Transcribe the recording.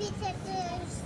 bitirdi.